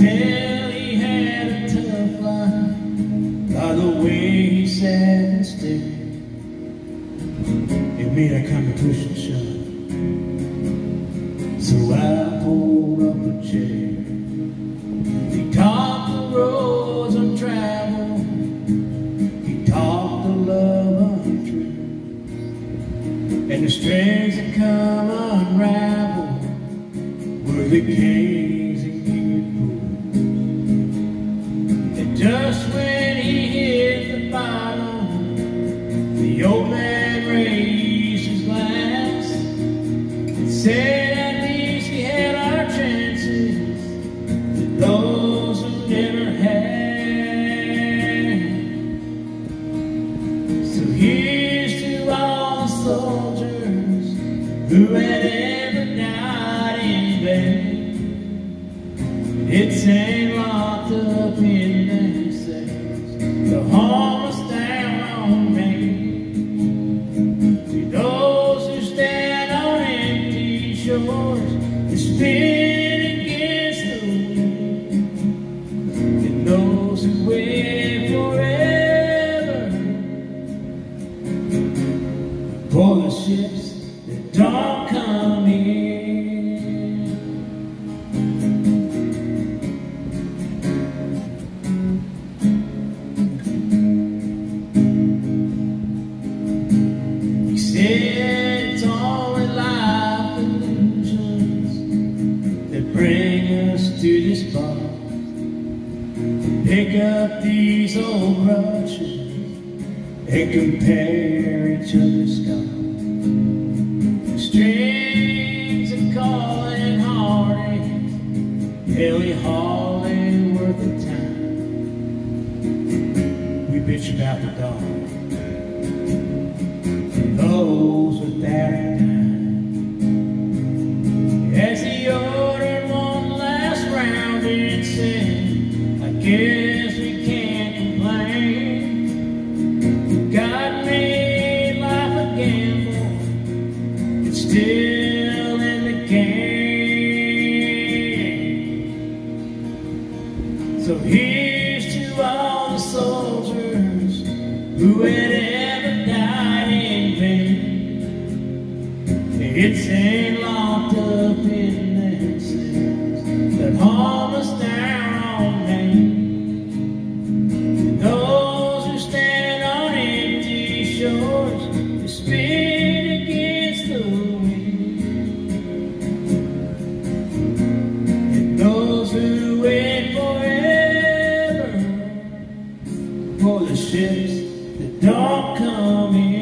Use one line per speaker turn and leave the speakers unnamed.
tell he had a tough life by the way he sat and stared. It made a competition shine. So I pulled up a chair. He talked the roads of travel. He talked the love untrue. And the strings that come unraveled were the key. Just when he hit the bottom, the old man raised his glass and said at least we had our chances that those who never had. So here's to all the soldiers who had ever died in vain. It's ain't ships that don't come in. He said it's only life illusions that bring us to this bar. Pick up these old brushes and compare each other's scars. Strings and calling heartaches, Haley Hall ain't worth the time. We bitch about the dog still in the game. So here's to all the soldiers who had ever died in vain. It's ain't locked up in ships that don't come in.